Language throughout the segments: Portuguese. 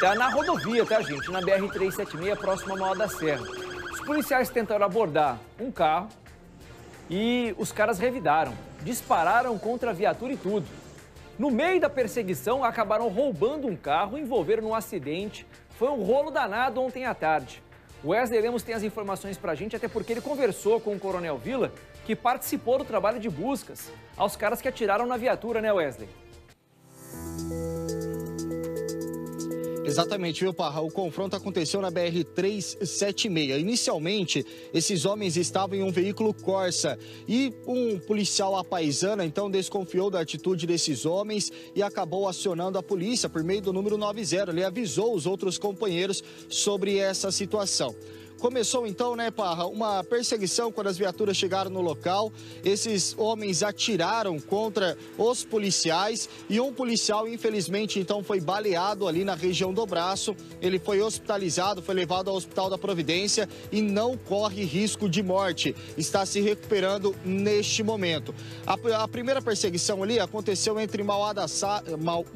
Tá na rodovia, tá, gente? Na BR-376, próximo a Mauá da Serra. Os policiais tentaram abordar um carro e os caras revidaram. Dispararam contra a viatura e tudo. No meio da perseguição, acabaram roubando um carro, envolveram num acidente. Foi um rolo danado ontem à tarde. Wesley Lemos tem as informações pra gente, até porque ele conversou com o Coronel Vila, que participou do trabalho de buscas aos caras que atiraram na viatura, né, Wesley? Exatamente, viu, Parra? O confronto aconteceu na BR-376. Inicialmente, esses homens estavam em um veículo Corsa e um policial apaisana então desconfiou da atitude desses homens e acabou acionando a polícia por meio do número 90. Ele avisou os outros companheiros sobre essa situação. Começou então, né, Parra, uma perseguição quando as viaturas chegaram no local. Esses homens atiraram contra os policiais e um policial, infelizmente, então foi baleado ali na região do braço. Ele foi hospitalizado, foi levado ao Hospital da Providência e não corre risco de morte. Está se recuperando neste momento. A, a primeira perseguição ali aconteceu entre Mauá da, Sa,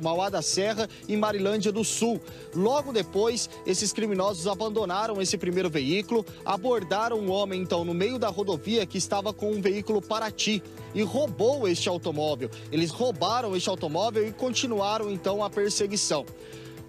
Mauá da Serra e Marilândia do Sul. Logo depois, esses criminosos abandonaram esse primeiro veículo veículo, abordaram um homem, então, no meio da rodovia que estava com um veículo Paraty e roubou este automóvel. Eles roubaram este automóvel e continuaram, então, a perseguição.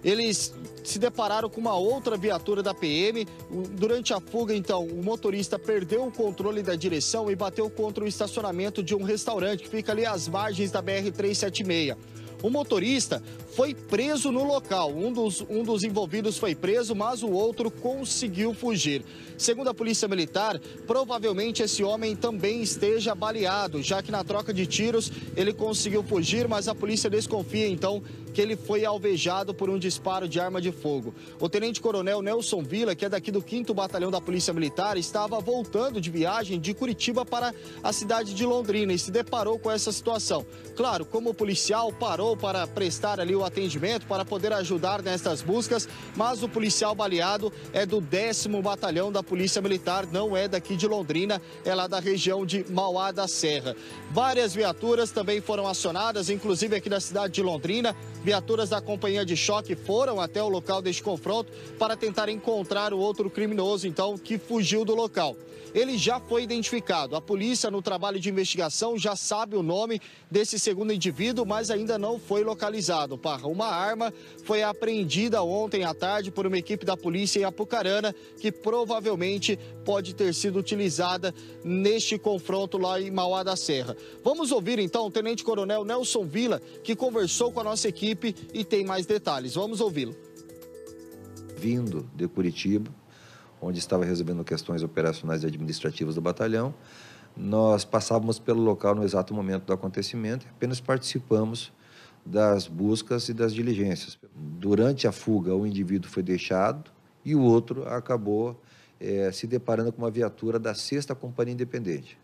Eles se depararam com uma outra viatura da PM. Durante a fuga, então, o motorista perdeu o controle da direção e bateu contra o estacionamento de um restaurante que fica ali às margens da BR-376. O motorista foi preso no local. Um dos, um dos envolvidos foi preso, mas o outro conseguiu fugir. Segundo a Polícia Militar, provavelmente esse homem também esteja baleado, já que na troca de tiros ele conseguiu fugir, mas a polícia desconfia então que ele foi alvejado por um disparo de arma de fogo. O tenente-coronel Nelson Villa, que é daqui do 5 Batalhão da Polícia Militar, estava voltando de viagem de Curitiba para a cidade de Londrina e se deparou com essa situação. Claro, como policial, parou para prestar ali o atendimento, para poder ajudar nestas buscas, mas o policial baleado é do 10 Batalhão da Polícia Militar, não é daqui de Londrina, é lá da região de Mauá da Serra. Várias viaturas também foram acionadas, inclusive aqui da cidade de Londrina. Viaturas da companhia de choque foram até o local deste confronto para tentar encontrar o outro criminoso, então, que fugiu do local. Ele já foi identificado. A polícia, no trabalho de investigação, já sabe o nome desse segundo indivíduo, mas ainda não foi localizado. Uma arma foi apreendida ontem à tarde por uma equipe da polícia em Apucarana, que provavelmente pode ter sido utilizada neste confronto lá em Mauá da Serra. Vamos ouvir então o Tenente Coronel Nelson Villa, que conversou com a nossa equipe e tem mais detalhes. Vamos ouvi-lo. Vindo de Curitiba, onde estava resolvendo questões operacionais e administrativas do batalhão, nós passávamos pelo local no exato momento do acontecimento apenas participamos das buscas e das diligências. Durante a fuga, o indivíduo foi deixado e o outro acabou é, se deparando com uma viatura da sexta Companhia Independente,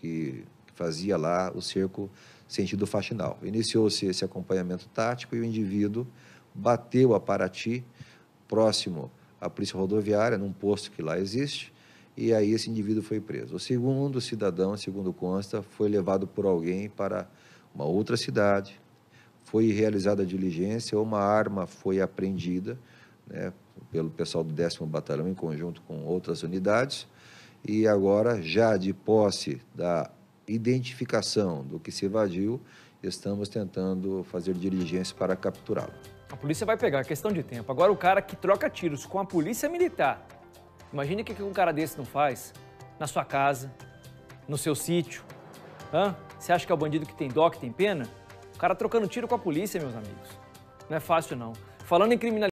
que fazia lá o cerco sentido faxinal. Iniciou-se esse acompanhamento tático e o indivíduo bateu a Paraty, próximo à Polícia Rodoviária, num posto que lá existe, e aí esse indivíduo foi preso. O segundo cidadão, segundo consta, foi levado por alguém para uma outra cidade, foi realizada a diligência, uma arma foi apreendida né, pelo pessoal do 10 Batalhão em conjunto com outras unidades, e agora, já de posse da identificação do que se evadiu, estamos tentando fazer diligência para capturá-lo. A polícia vai pegar, questão de tempo. Agora, o cara que troca tiros com a polícia militar, imagine o que um cara desse não faz na sua casa, no seu sítio. Hã? Você acha que é o bandido que tem dó, que tem pena? O cara trocando tiro com a polícia, meus amigos. Não é fácil, não. Falando em criminalidade,